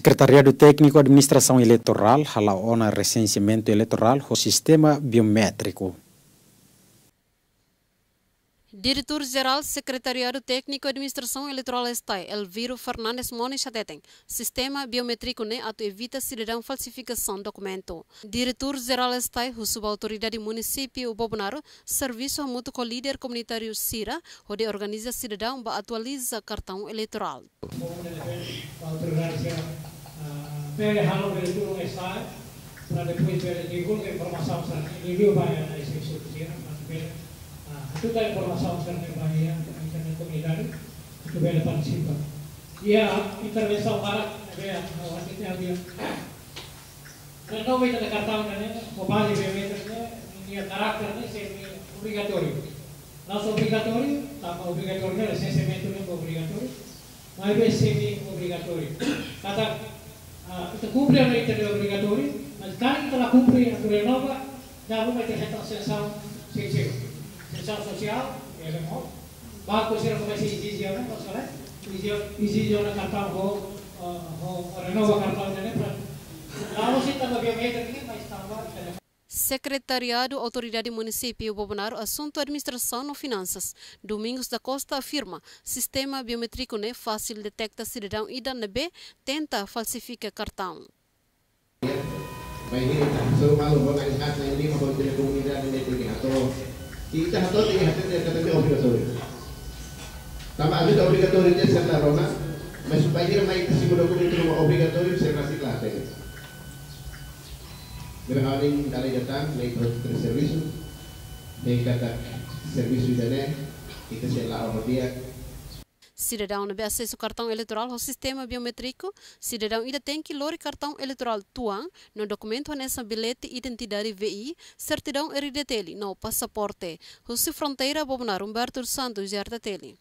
Secretariado Técnico Administração Eleitoral halaona recenseamento eleitoral o sistema biométrico. Diretor-Geral Secretariado Técnico Administração Eleitoral STAI, Elviro Fernandes Moni Chateten, Sistema Biométrico ne atu evita cidadão falsificação documento. Diretor-Geral STAI, Rusuba Autoridade Município Bobonaro, Serviço Mútuo com Líder Comunitário CIRA, onde organiza cidadão para atualiza cartão eleitoral. pere halo pere tulung esai pura de pui pere digul ke permasalahan sana ini dia bayar dari sisi kusira mas pere itu tadi permasalahan sana yang bahaya kami itu menghindari itu pere pansipa ya intervensi karak pere awas itu yang dia karena kita dekat tahun ini ya kembali parameternya dia karakternya semi obligatori nas obligatori tanpa obligatorinya resesi metode obligatori mai semi obligatori kata kita cumpre una interview obrigatória, mas cara kita ela cumpre a Coreia Nova, dá uma interpretação sensível. Sensão social, é remoto. Banco será como se exigir, né? Posso falar? Exigir na cartão, vou, vou, renova cartão, né? Para, lá você está no biometro, mas está lá, Secretariado Autoridade Município Bobonaro Assunto Administração e Finanças. Domingos da Costa afirma sistema biométrico né fácil detecta cidadão e da NB tenta falsificar cartão. Tama ada da obrigatório dia ser na Roma mas supaya dia mai kasi mo dokumento mo obligatório ser na siklate Berhaling dari datang naik terus serviço naik kata serviço dane kita sela orang dia Cidadão não acesso cartão eleitoral ao sistema biométrico. Cidadão ainda tem que lore cartão eleitoral tuan no documento nessa bilhete identidade VI, certidão RDTL, no passaporte. Rússia Fronteira, Bobonar Humberto Santos, Jarda Tele.